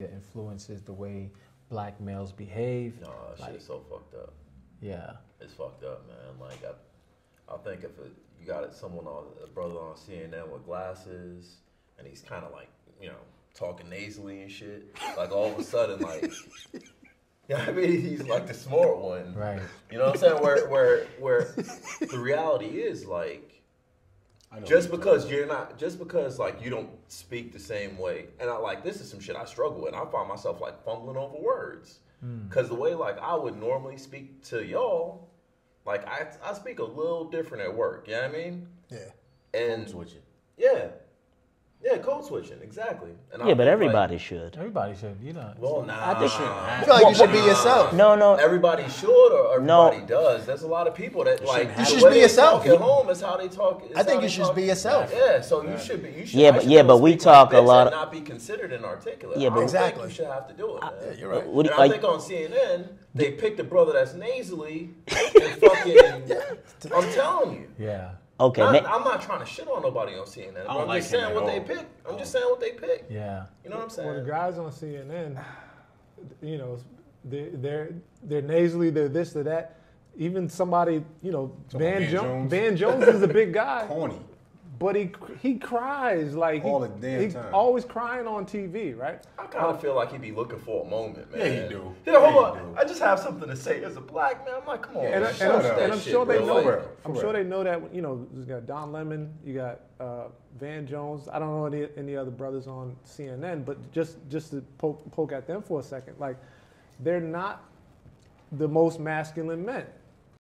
that influences the way black males behave. No, that Like- shit's so fucked up. Yeah. It's fucked up, man. Like I, I think if it, you got it, someone on a brother on CNN with glasses, and he's kind of like you know talking nasally and shit. Like all of a sudden, like yeah, I mean he's like the smart one, Right. You know what I'm saying? Where where where the reality is like just because you're not just because like you don't speak the same way. And i like this is some shit i struggle with. I find myself like fumbling over words. Because the way like i would normally speak to y'all like i i speak a little different at work. You know what i mean? Yeah. and about. switching. yeah yeah code switching exactly and I Yeah, but everybody like, should. Everybody should, you know. well nah I think- I feel like you should be yourself. No, no. Everybody should, or No. everybody does. There's a lot of people that like You should be yourself. At home is how they talk. is I think you should talk. be yourself. Yeah, so you should be. You should. Yeah, but- should yeah, but we talk a lot and of- not be considered inarticulate. Yeah, I but- don't Exactly. think you should have to do it. Man. Yeah, you're right. What and I think on CNN they picked a brother that's nasally and fucking. I'm telling you. Yeah. Okay, Not- ma- I'm not trying to shit on nobody on CNN. don't I'm like just saying what they pick. I'm just saying what they pick. Yeah. You know what I'm saying? Well, the guys on CNN, you know, they're they're, they're nasally, they're this, they're that. Even somebody, you know, Van, Van Jo- Jones? Van Jones is a big guy, Corny. But he he cries like he, All the damn he time. always crying on TV, right? I kind of feel like he'd be looking for a moment, man. Yeah, you do. Yeah, Yeah, hold you on. do. I just have something to say as a black man. I'm like, come on, And, I, man, and, shut I'm, up and I'm shit, sure they bro. know Like. I'm sure real. they know that you know you got Don Lemon, you got uh, Van Jones. I don't know any any other brothers on CNN, but just just to poke, poke at them for a second, like they're not the most masculine men.